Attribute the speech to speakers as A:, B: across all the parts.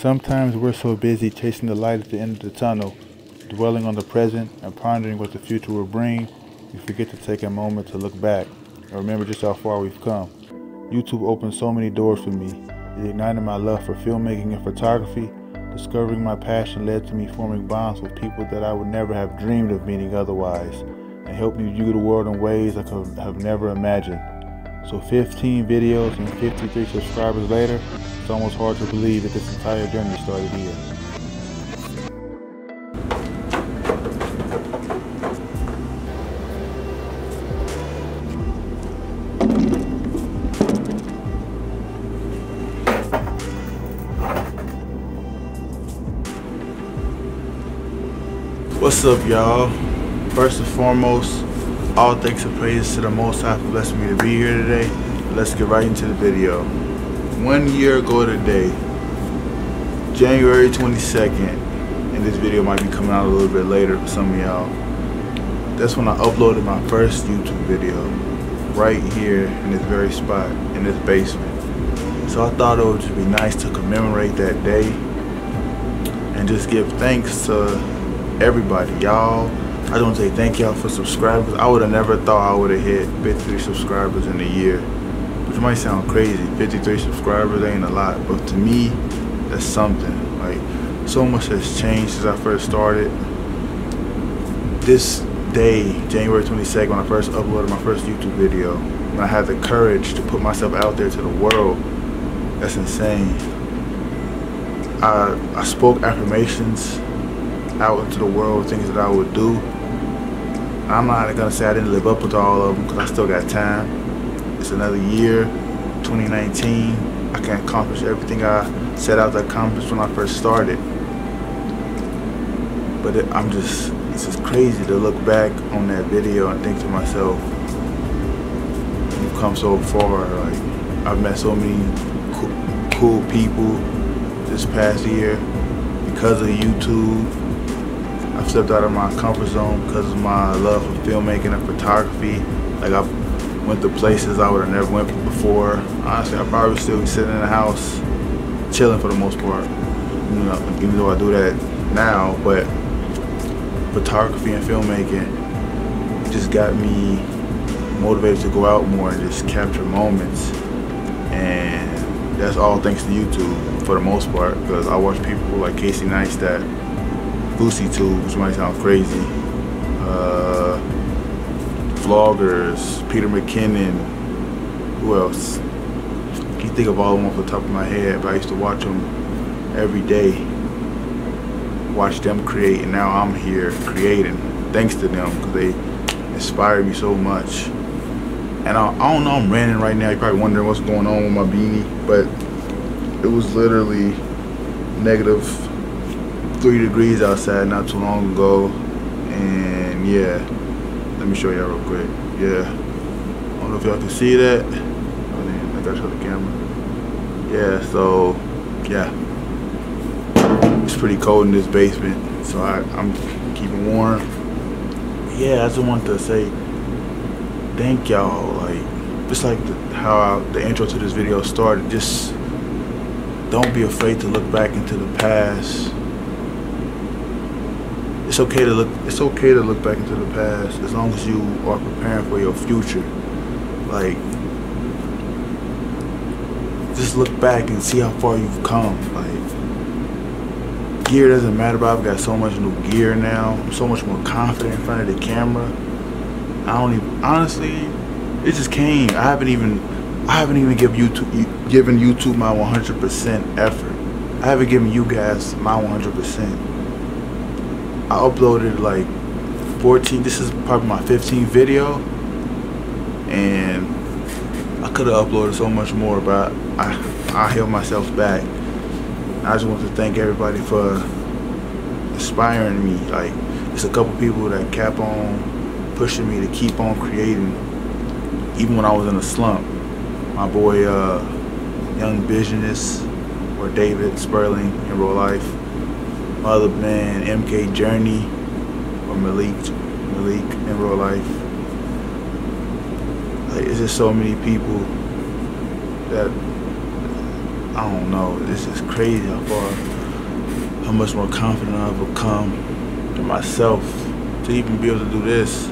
A: Sometimes we're so busy chasing the light at the end of the tunnel, dwelling on the present and pondering what the future will bring, we forget to take a moment to look back and remember just how far we've come. YouTube opened so many doors for me. It ignited my love for filmmaking and photography. Discovering my passion led to me forming bonds with people that I would never have dreamed of meeting otherwise, and helped me view the world in ways I could have never imagined. So 15 videos and 53 subscribers later, it's almost hard to believe that this entire journey started here. What's up, y'all? First and foremost, all thanks and praise to the Most High for blessing me to be here today. Let's get right into the video. One year ago today, January 22nd, and this video might be coming out a little bit later for some of y'all. That's when I uploaded my first YouTube video, right here in this very spot, in this basement. So I thought it would just be nice to commemorate that day and just give thanks to everybody, y'all. I just want to say thank y'all for subscribers. I would have never thought I would have hit 53 subscribers in a year, which might sound crazy. 53 subscribers ain't a lot, but to me, that's something. Like, so much has changed since I first started. This day, January 22nd, when I first uploaded my first YouTube video, when I had the courage to put myself out there to the world, that's insane. I, I spoke affirmations out into the world, things that I would do. I'm not gonna say I didn't live up to all of them because I still got time. It's another year, 2019. I can accomplish everything I set out to accomplish when I first started. But it, I'm just, it's just crazy to look back on that video and think to myself, you've come so far. Like I've met so many cool, cool people this past year because of YouTube I've stepped out of my comfort zone because of my love for filmmaking and photography. Like I went to places I would have never went before. Honestly, I probably still be sitting in the house, chilling for the most part. You know, even though I do that now, but photography and filmmaking just got me motivated to go out more and just capture moments. And that's all thanks to YouTube for the most part, because I watch people like Casey Neistat Boosie Tube, which might sound crazy. Uh, vloggers, Peter McKinnon, who else? I can't think of all of them off the top of my head, but I used to watch them every day. Watch them create, and now I'm here creating, thanks to them, because they inspired me so much. And I, I don't know, I'm ranting right now. You're probably wondering what's going on with my beanie, but it was literally negative three degrees outside not too long ago and yeah let me show y'all real quick. Yeah I don't know if y'all can see that. Oh, I gotta show the camera. Yeah so yeah. It's pretty cold in this basement so I, I'm keeping warm. Yeah I just want to say thank y'all like just like the, how I, the intro to this video started just don't be afraid to look back into the past it's okay to look it's okay to look back into the past as long as you are preparing for your future. Like just look back and see how far you've come. Like gear doesn't matter but I've got so much new gear now. I'm so much more confident in front of the camera. I don't even honestly it just came. I haven't even I haven't even give YouTube given YouTube my 100% effort. I haven't given you guys my 100% I uploaded like 14, this is probably my 15th video. And I could have uploaded so much more, but I, I held myself back. I just want to thank everybody for inspiring me. Like, it's a couple people that kept on pushing me to keep on creating, even when I was in a slump. My boy, uh, Young Visionist, or David Sperling in real life other man, MK Journey, or Malik, Malik in real life. Like, it's just so many people that I don't know. This is crazy how far, how much more confident I've become in myself to even be able to do this.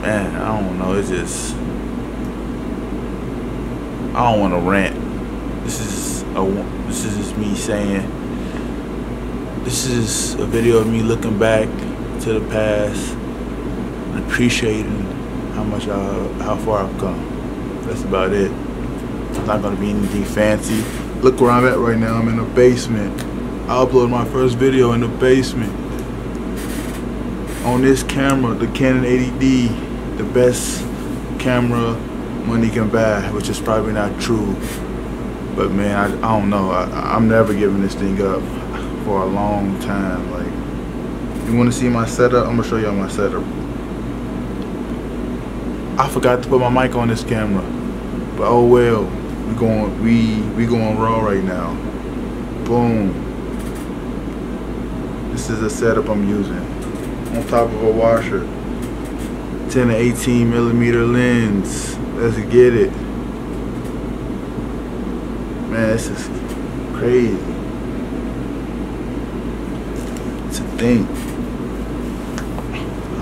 A: Man, I don't know. It's just, I don't want to rant. This is a, this is just me saying. This is a video of me looking back to the past and appreciating how much I, how far I've come. That's about it. It's not gonna be anything fancy. Look where I'm at right now. I'm in the basement. I uploaded my first video in the basement. On this camera, the Canon 80D, the best camera money can buy, which is probably not true. But man, I, I don't know. I, I'm never giving this thing up for a long time. Like, you want to see my setup? I'm gonna show y'all my setup. I forgot to put my mic on this camera, but oh well. We going we we going raw right now. Boom. This is the setup I'm using. On top of a washer. 10 to 18 millimeter lens. Let's get it. Man, this is crazy. To think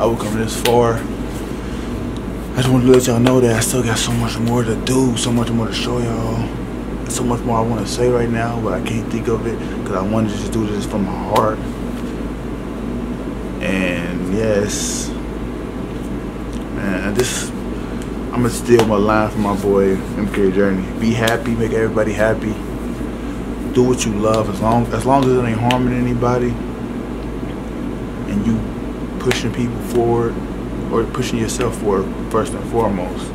A: I would come this far. I just want to let y'all know that I still got so much more to do, so much more to show y'all. So much more I want to say right now, but I can't think of it because I wanted to just do this from my heart. And yes, man, this I'm gonna steal my line from my boy MK Journey. Be happy, make everybody happy. Do what you love as long as long as it ain't harming anybody, pushing people forward or pushing yourself forward first and foremost.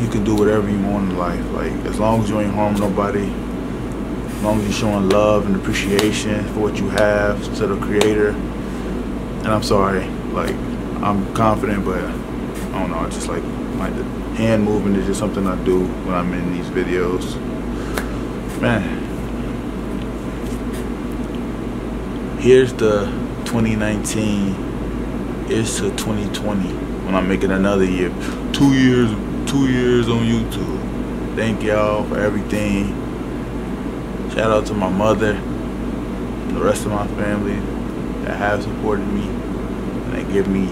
A: You can do whatever you want in life. Like as long as you ain't harming nobody, as long as you're showing love and appreciation for what you have to the creator. And I'm sorry, like I'm confident, but I don't know. I just like my hand movement is just something I do when I'm in these videos. Man, here's the 2019 is to 2020 when I'm making another year. Two years, two years on YouTube. Thank y'all for everything. Shout out to my mother, the rest of my family that have supported me and they give me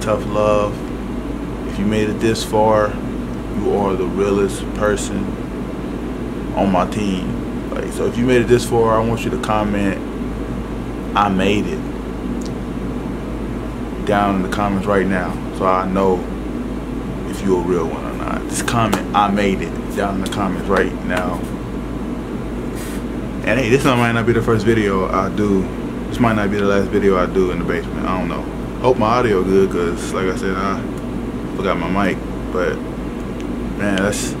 A: tough love. If you made it this far, you are the realest person on my team. Like so if you made it this far, I want you to comment I made it down in the comments right now so I know if you're a real one or not. Just comment, I made it, down in the comments right now. And hey, this might not be the first video I do. This might not be the last video I do in the basement. I don't know. Hope my audio good because like I said, I forgot my mic. But man, let's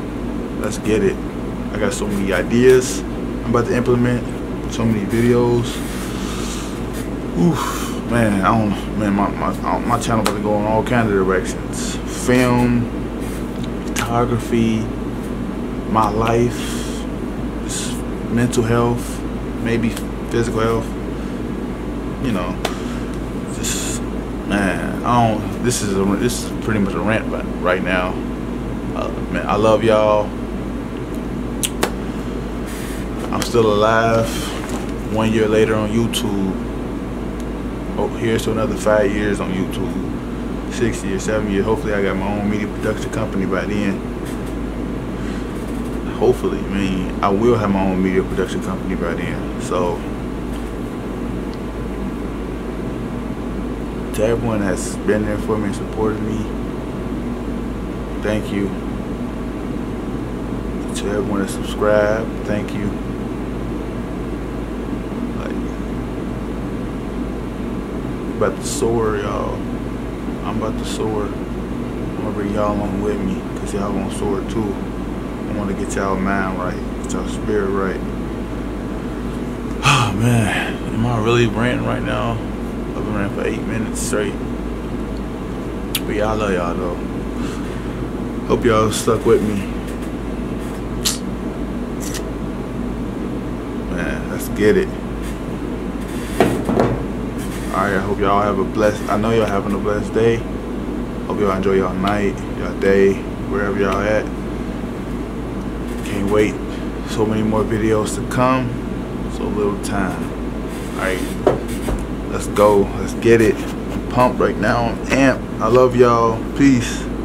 A: let's get it. I got so many ideas I'm about to implement. So many videos. Oof man, I don't, man, my, my, my channel about to go in all kinds of directions. Film, photography, my life, mental health, maybe physical health. You know, just, man, I don't, this is a, this is pretty much a rant right now. Uh, man, I love y'all. I'm still alive. One year later on YouTube oh, here's to another five years on YouTube, six years, seven years. Hopefully, I got my own media production company by then. Hopefully, I mean, I will have my own media production company by then. So, to everyone that's been there for me and supported me, thank you. To everyone that subscribed, thank you. About to soar, y'all. I'm about to soar. I'm gonna bring y'all along with me, cause y'all gonna soar too. I wanna get y'all mind right, get y'all spirit right. Oh man, am I really ranting right now? I've been ranting for eight minutes straight. But y'all love y'all though. Hope y'all stuck with me. Man, let's get it. I hope y'all have a blessed, I know y'all having a blessed day. Hope y'all enjoy y'all night, y'all day, wherever y'all at. can't wait. So many more videos to come. So little time. Alright. Let's go. Let's get it. I'm pumped right now. I'm amped. I love y'all. Peace.